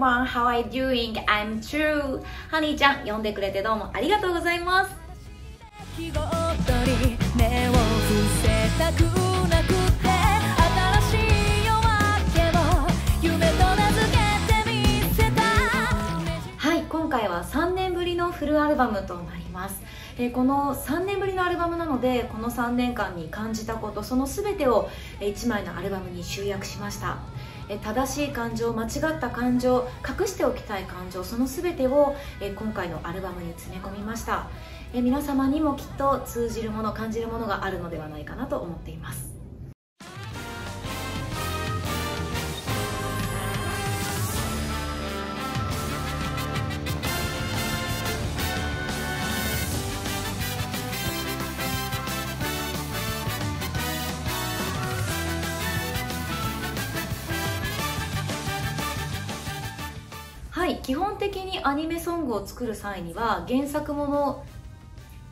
Everyone, how are you doing? I'm True. ハニーちゃん、呼んでくれてどうもありがとうございます。今回は3年ぶりのフルアルバムとなります。えーこの3年ぶりのアルバムなのでこの3年間に感じたことその全てを1枚のアルバムに集約しました。え正しい感情間違った感情隠しておきたい感情その全てをえ今回のアルバムに詰め込みました。え皆様にもきっと通じるもの感じるものがあるのではないかなと思っています。い基本的にアニメソングを作る際には原作もの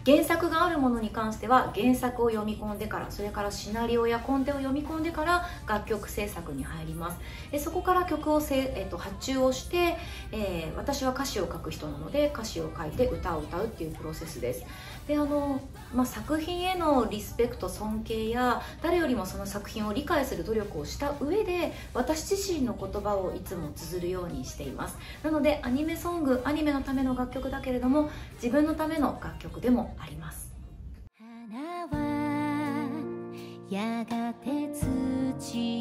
原作があるものに関しては原作を読み込んでからそれからシナリオやコンテを読み込んでから楽曲制作に入ります。でそこから曲をせ、えっと発注をして、えー私は歌詞を書く人なので歌詞を書いて歌を歌うっていうプロセスです。であの、まあ、作品へのリスペクト尊敬や誰よりもその作品を理解する努力をした上で私自身の言葉をいつも綴るようにしています。なのでアニメソングアニメのための楽曲だけれども自分のための楽曲でもあります。花はやがて土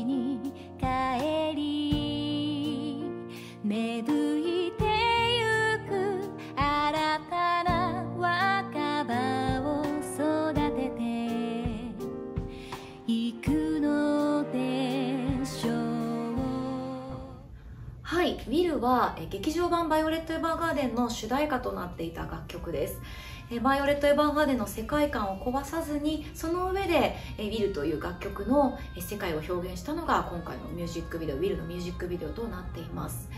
は劇場版「バイオレット・エヴァーガーデン」の主題歌となっていた楽曲です。バイオレット・エヴァーガーデンの世界観を壊さずにその上で「WILL」という楽曲の世界を表現したのが今回のミュージックビデオ「WILL」のミュージックビデオとなっています。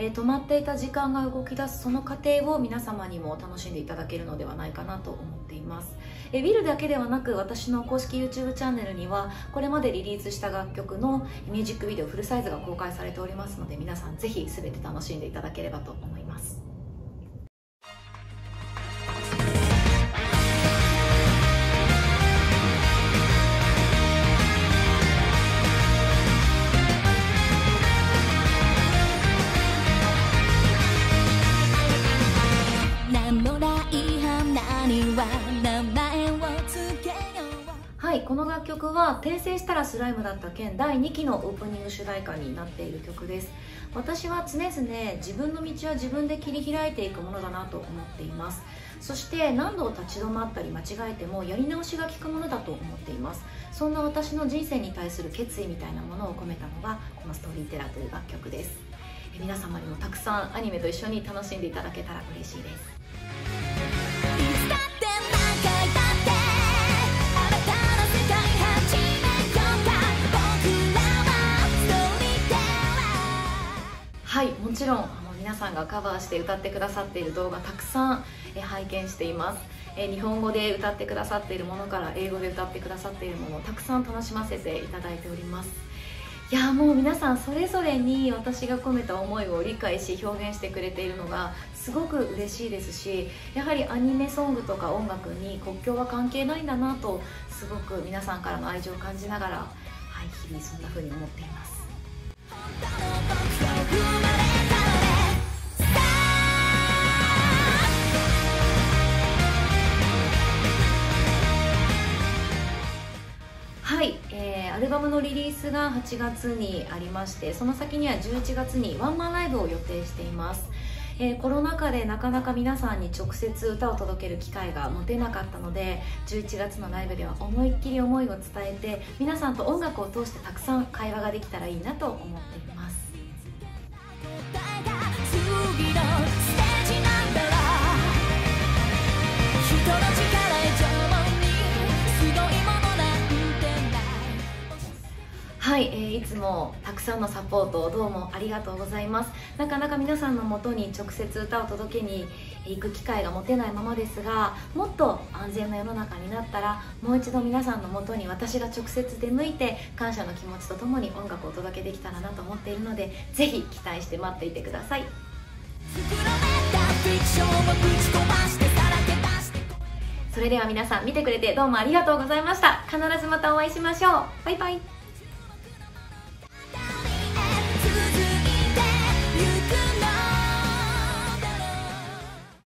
え止まっていた時間が動き出すその過程を皆様にも楽しんでいただけるのではないかなと思いますっています。え WILL だけではなく私の公式 YouTube チャンネルにはこれまでリリースした楽曲のミュージックビデオフルサイズが公開されておりますので皆さんぜひ全て楽しんでいただければと思います。この楽曲は転生したらスライムだった件第2期のオープニング主題歌になっている曲です。私は常々自分の道は自分で切り開いていくものだなと思っています。そして何度立ち止まったり間違えてもやり直しが効くものだと思っています。そんな私の人生に対する決意みたいなものを込めたのがこの「ストーリーテラー」という楽曲です。皆様にもたくさんアニメと一緒に楽しんでいただけたら嬉しいです。はいもちろんあの皆さんがカバーして歌ってくださっている動画たくさんえ拝見しています。え日本語で歌ってくださっているものから英語で歌ってくださっているものをたくさん楽しませていただいております。いやもう皆さんそれぞれに私が込めた思いを理解し表現してくれているのがすごく嬉しいですしやはりアニメソングとか音楽に国境は関係ないんだなとすごく皆さんからの愛情を感じながら、はい、日々そんな風に思っています。ムのリリースが8月にありましてその先には11月にワンマンライブを予定しています、えーコロナ禍でなかなか皆さんに直接歌を届ける機会が持てなかったので11月のライブでは思いっきり思いを伝えて皆さんと音楽を通してたくさん会話ができたらいいなと思っています。つもたくさんのサポートをどうもありがとうございます。なかなか皆さんのもとに直接歌を届けに行く機会が持てないままですがもっと安全な世の中になったらもう一度皆さんのもとに私が直接出向いて感謝の気持ちとともに音楽をお届けできたらなと思っているのでぜひ期待して待っていてください。それでは皆さん見てくれてどうもありがとうございました。必ずまたお会いしましょう。バイバイ。